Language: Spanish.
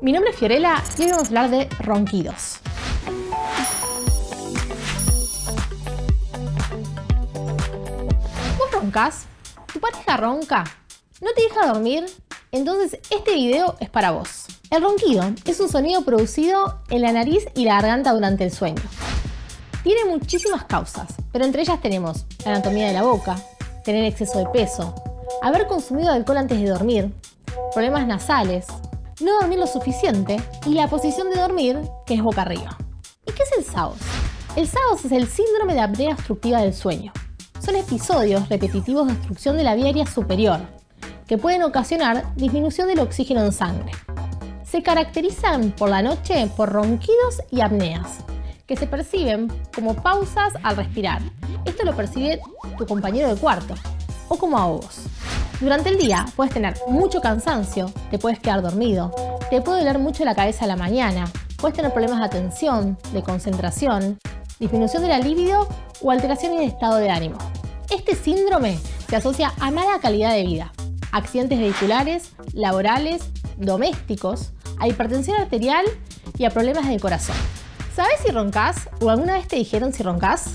Mi nombre es Fiorella y hoy vamos a hablar de ronquidos. ¿Vos roncas? ¿Tu pareja ronca? ¿No te deja dormir? Entonces este video es para vos. El ronquido es un sonido producido en la nariz y la garganta durante el sueño. Tiene muchísimas causas, pero entre ellas tenemos la anatomía de la boca, tener exceso de peso, haber consumido alcohol antes de dormir, problemas nasales, no dormir lo suficiente y la posición de dormir que es boca arriba. ¿Y qué es el SAOS? El SAOS es el síndrome de apnea obstructiva del sueño. Son episodios repetitivos de obstrucción de la vía aérea superior que pueden ocasionar disminución del oxígeno en sangre. Se caracterizan por la noche por ronquidos y apneas, que se perciben como pausas al respirar. Esto lo percibe tu compañero de cuarto o como ahogos. Durante el día puedes tener mucho cansancio, te puedes quedar dormido, te puede doler mucho la cabeza a la mañana, puedes tener problemas de atención, de concentración, disminución de la libido o alteraciones de estado de ánimo. Este síndrome se asocia a mala calidad de vida, accidentes vehiculares, laborales, domésticos, a hipertensión arterial y a problemas del corazón. ¿Sabes si roncas o alguna vez te dijeron si roncas?